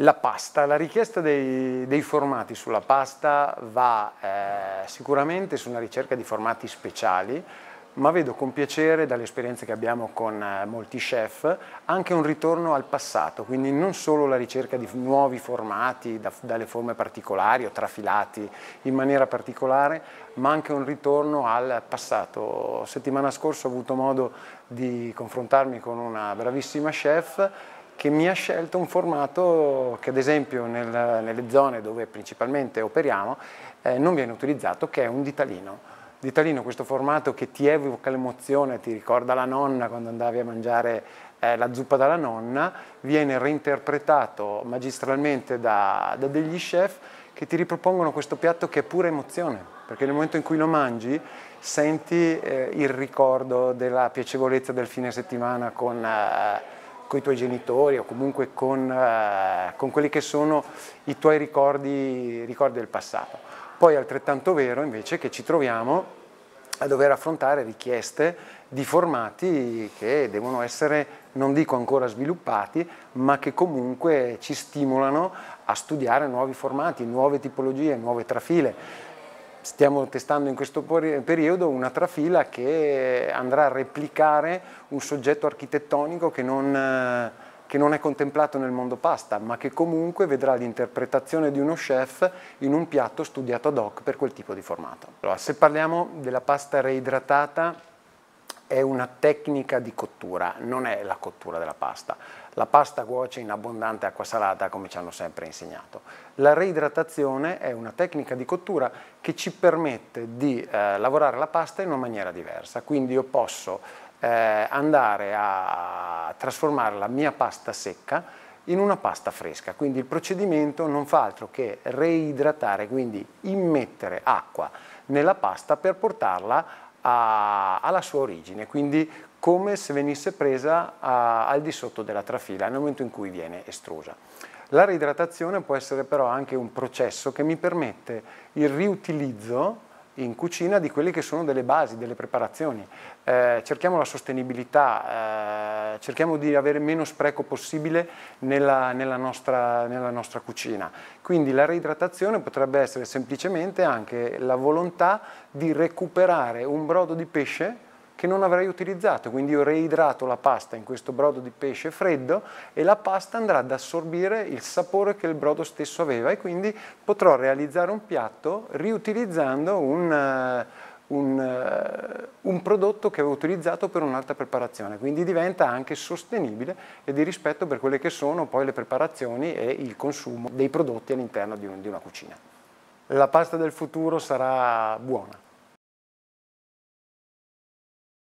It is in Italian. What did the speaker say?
La pasta, la richiesta dei, dei formati sulla pasta va eh, sicuramente su una ricerca di formati speciali, ma vedo con piacere dalle esperienze che abbiamo con eh, molti chef anche un ritorno al passato, quindi non solo la ricerca di nuovi formati da, dalle forme particolari o trafilati in maniera particolare, ma anche un ritorno al passato. Settimana scorsa ho avuto modo di confrontarmi con una bravissima chef che mi ha scelto un formato che ad esempio nel, nelle zone dove principalmente operiamo eh, non viene utilizzato, che è un ditalino. Ditalino, questo formato che ti evoca l'emozione, ti ricorda la nonna quando andavi a mangiare eh, la zuppa dalla nonna, viene reinterpretato magistralmente da, da degli chef che ti ripropongono questo piatto che è pura emozione, perché nel momento in cui lo mangi senti eh, il ricordo della piacevolezza del fine settimana con... Eh, con i tuoi genitori o comunque con, eh, con quelli che sono i tuoi ricordi, ricordi del passato. Poi è altrettanto vero invece che ci troviamo a dover affrontare richieste di formati che devono essere, non dico ancora sviluppati, ma che comunque ci stimolano a studiare nuovi formati, nuove tipologie, nuove trafile. Stiamo testando in questo periodo una trafila che andrà a replicare un soggetto architettonico che non, che non è contemplato nel mondo pasta, ma che comunque vedrà l'interpretazione di uno chef in un piatto studiato ad hoc per quel tipo di formato. Allora, se parliamo della pasta reidratata, è una tecnica di cottura, non è la cottura della pasta. La pasta cuoce in abbondante acqua salata come ci hanno sempre insegnato. La reidratazione è una tecnica di cottura che ci permette di eh, lavorare la pasta in una maniera diversa, quindi io posso eh, andare a trasformare la mia pasta secca in una pasta fresca, quindi il procedimento non fa altro che reidratare, quindi immettere acqua nella pasta per portarla a, alla sua origine, quindi come se venisse presa a, al di sotto della trafila nel momento in cui viene estrusa. La reidratazione può essere però anche un processo che mi permette il riutilizzo in cucina di quelle che sono delle basi, delle preparazioni. Eh, cerchiamo la sostenibilità, eh, cerchiamo di avere meno spreco possibile nella, nella, nostra, nella nostra cucina. Quindi la reidratazione potrebbe essere semplicemente anche la volontà di recuperare un brodo di pesce che non avrei utilizzato, quindi io reidrato la pasta in questo brodo di pesce freddo e la pasta andrà ad assorbire il sapore che il brodo stesso aveva e quindi potrò realizzare un piatto riutilizzando un, eh, un, eh, un prodotto che avevo utilizzato per un'altra preparazione, quindi diventa anche sostenibile e di rispetto per quelle che sono poi le preparazioni e il consumo dei prodotti all'interno di, un, di una cucina. La pasta del futuro sarà buona.